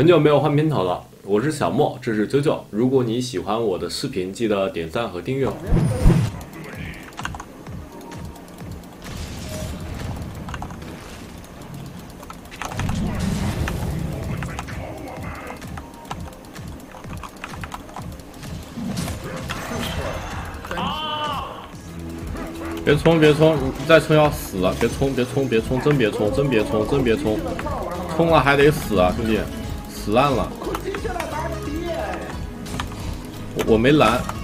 很久没有换片头了，我是小莫，这是九九。如果你喜欢我的视频，记得点赞和订阅哦。别冲，别冲！再冲要死了！别冲，别冲，别冲！真别冲，真别冲，真别冲！冲了还得死啊，兄弟，死烂了！我没蓝。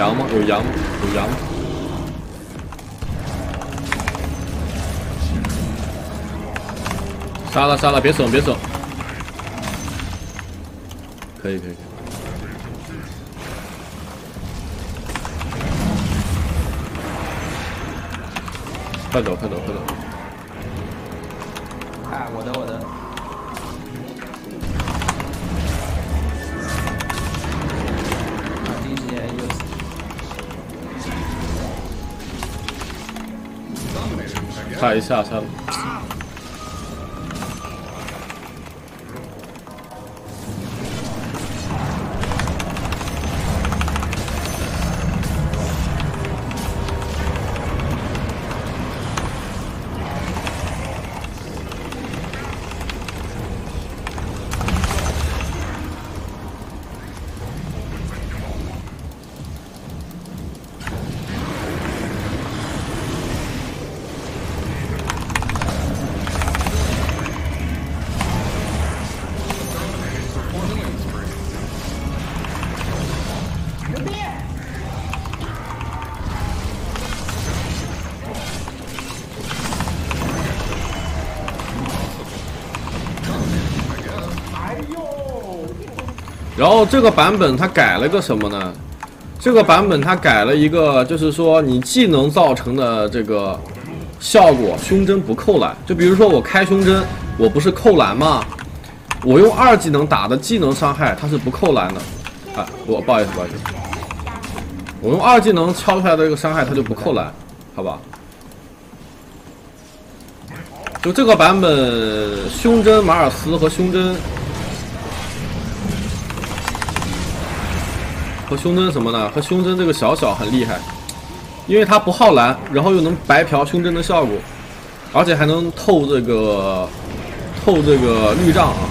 羊吗？有羊？有羊？杀了杀了，别怂别怂，可以可以。快走快走快走！哎，我的我的。看一下他。然后这个版本它改了个什么呢？这个版本它改了一个，就是说你技能造成的这个效果，胸针不扣蓝。就比如说我开胸针，我不是扣蓝吗？我用二技能打的技能伤害，它是不扣蓝的。啊，我不好意思，不好意思，我用二技能敲出来的这个伤害，它就不扣蓝，好吧？就这个版本，胸针马尔斯和胸针。和胸针什么呢？和胸针这个小小很厉害，因为它不耗蓝，然后又能白嫖胸针的效果，而且还能透这个透这个绿障啊，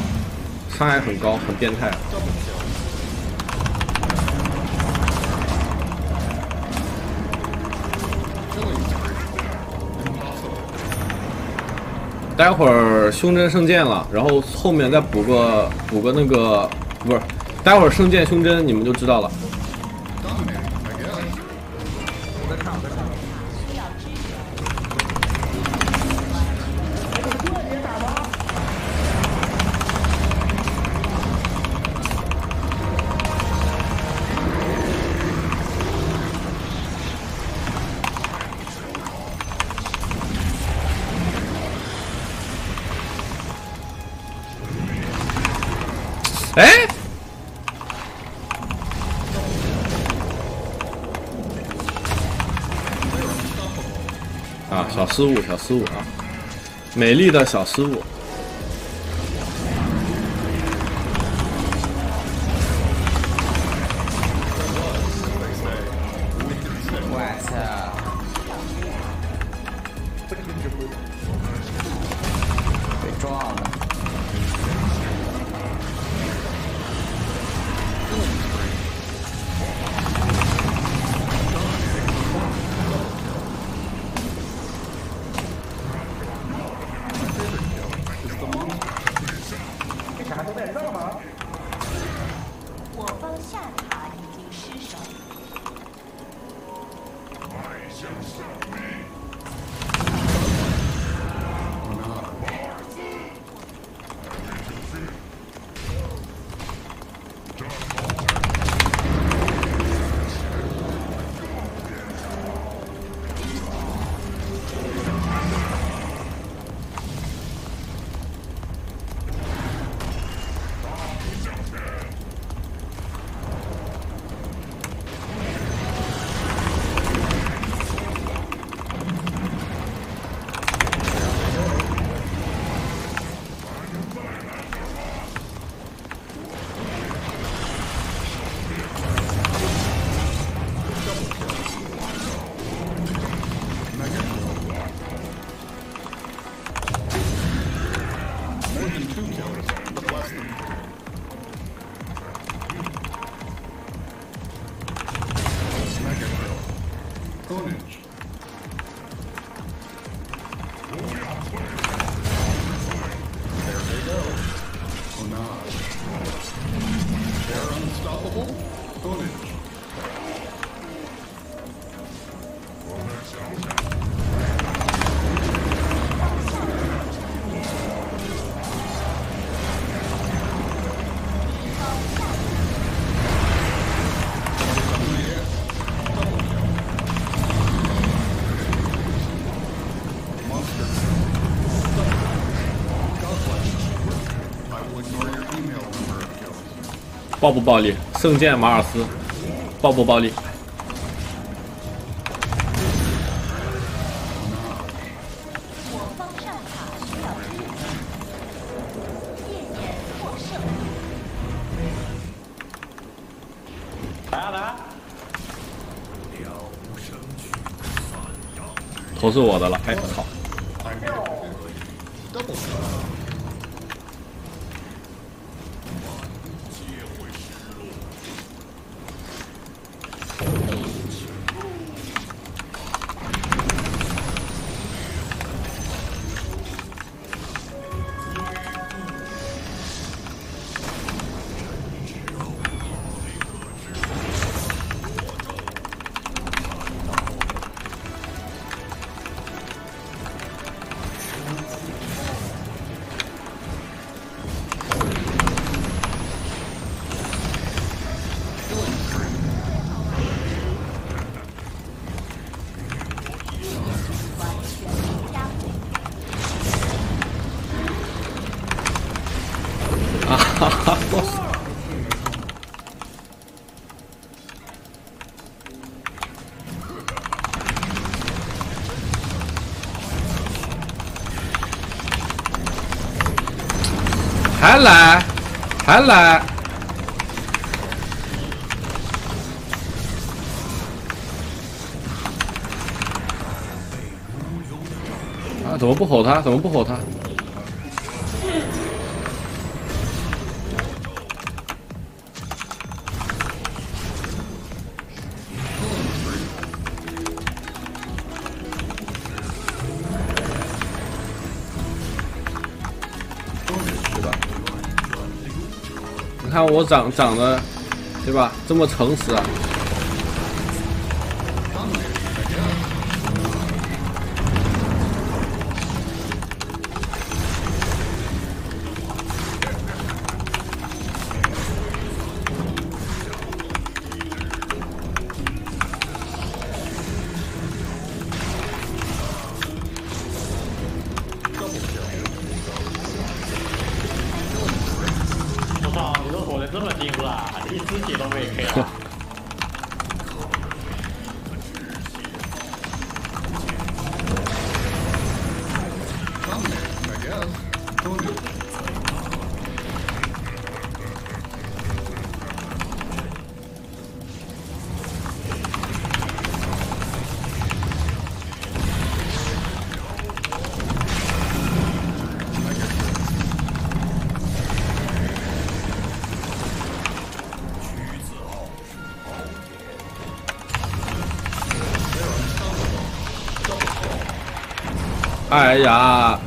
伤害很高，很变态。待会儿胸针圣剑了，然后后面再补个补个那个不是，待会儿圣剑胸针你们就知道了。哎！啊，小失误，小失误啊！美丽的小失误。暴不暴力？圣剑马尔斯，暴不暴力？我方上塔需要支援，叶叶获胜。来啊来啊！头是我的了，哎，操！来！啊，怎么不吼他？怎么不吼他？看我长长得，对吧？这么诚实啊！哎呀，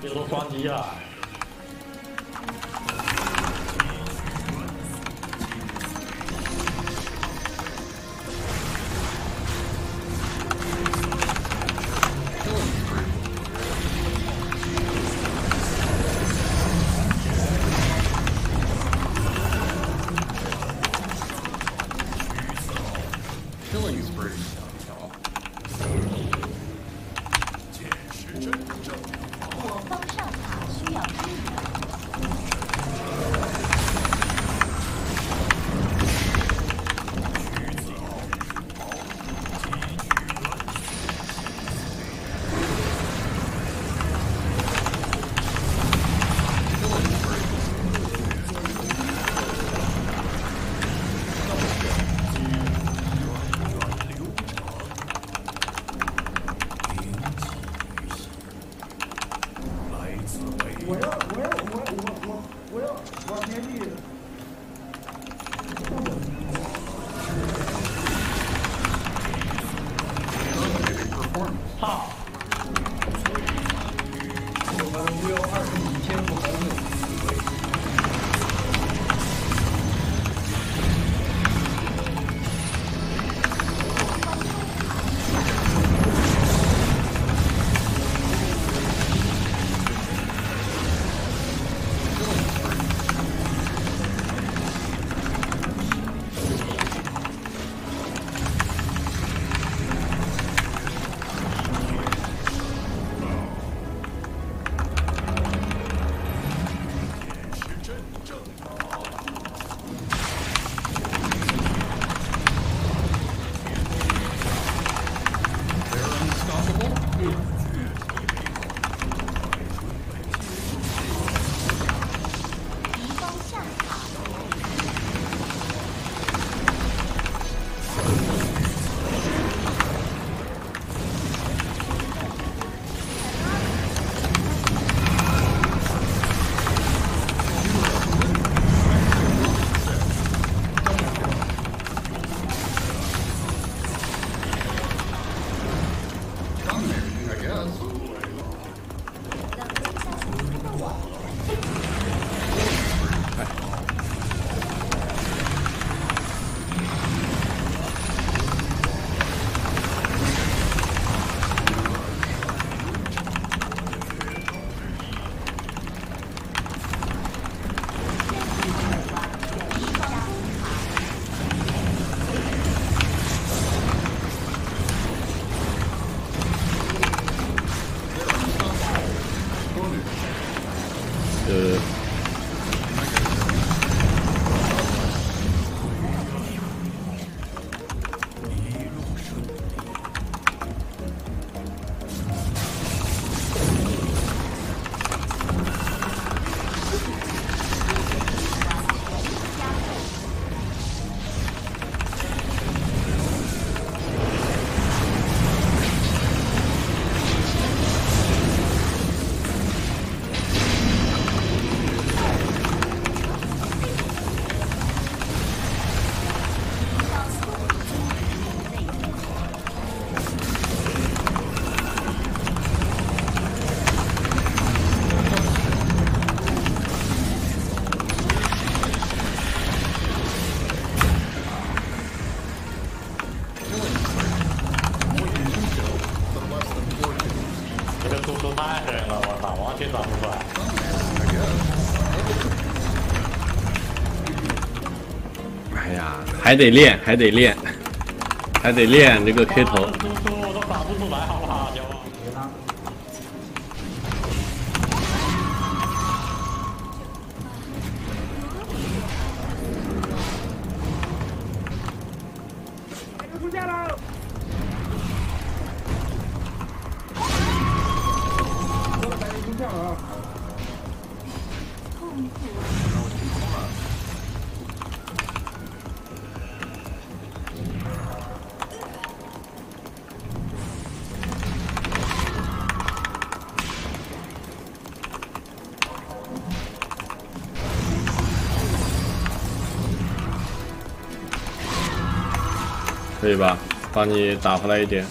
别说双击了，Morreu? uh, 还得练，还得练，还得练这个 K 头。对吧？帮你打回来一点。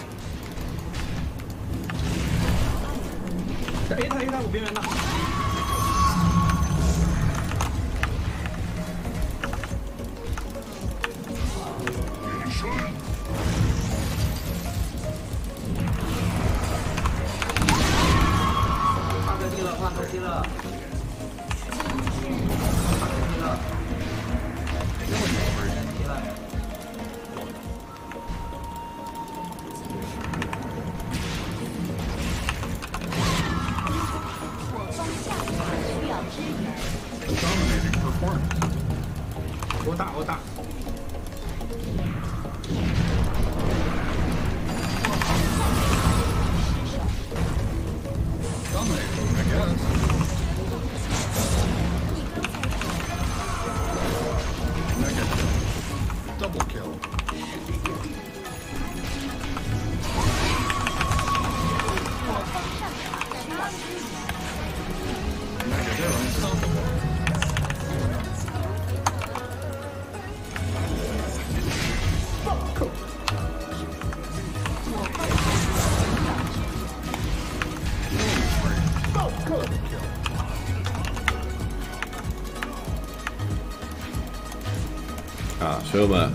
朋，友们，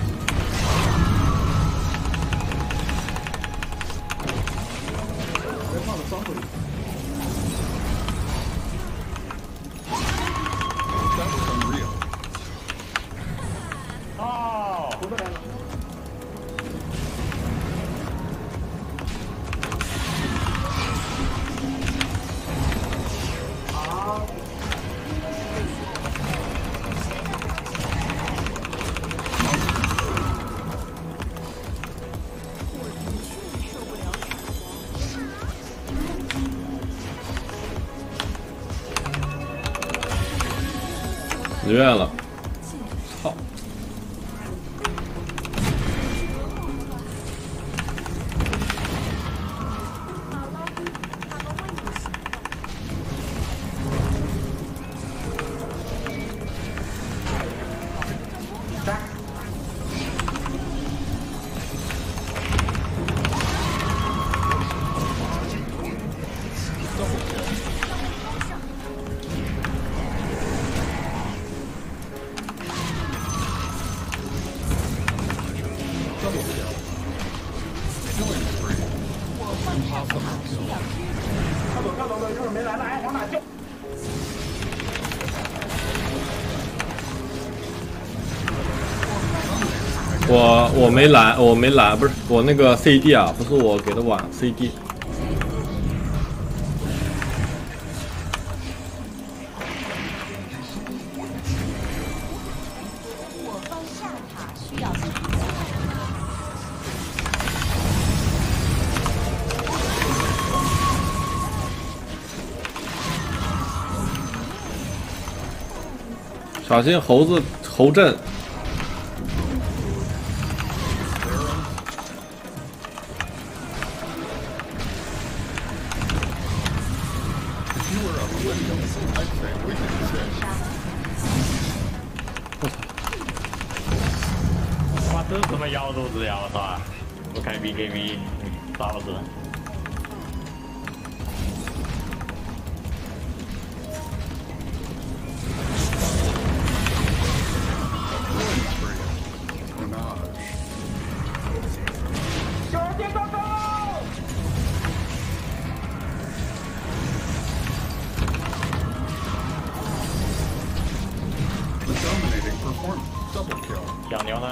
哦，自愿了。我我没来，我没来，不是我那个 CD 啊，不是我给的晚 CD。小心猴子猴阵。哇，这是什么妖毒治疗？我操！不开 BKB，烧死！小牛呢？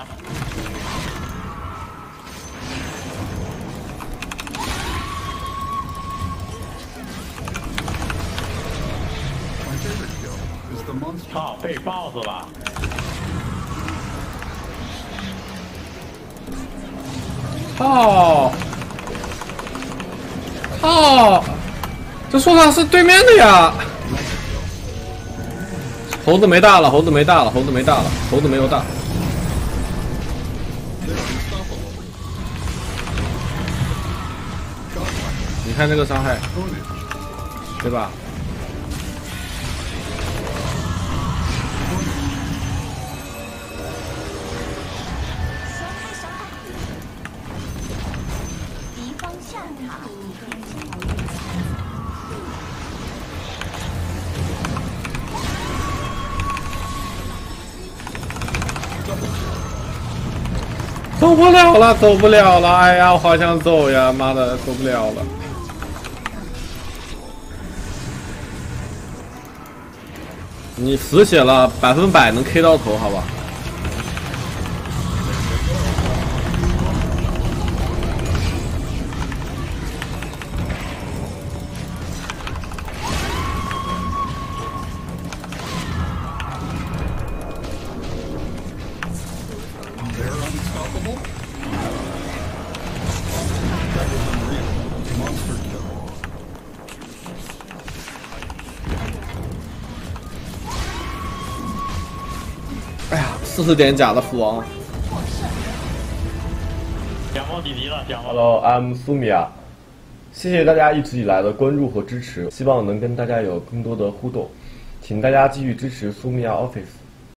操，被 boss 了！操！操！这说他是对面的呀！猴子没大了，猴子没大了，猴子没大了，猴子没有大。你看这个伤害，对吧？走不了了，走不了了！哎呀，我好想走呀！妈的，走不了了。你死血了，百分百能 K 到头，好吧？四十点甲的父王。想摸弟弟了，想摸。Hello，I'm Sumia。谢谢大家一直以来的关注和支持，希望能跟大家有更多的互动，请大家继续支持苏米亚 Office。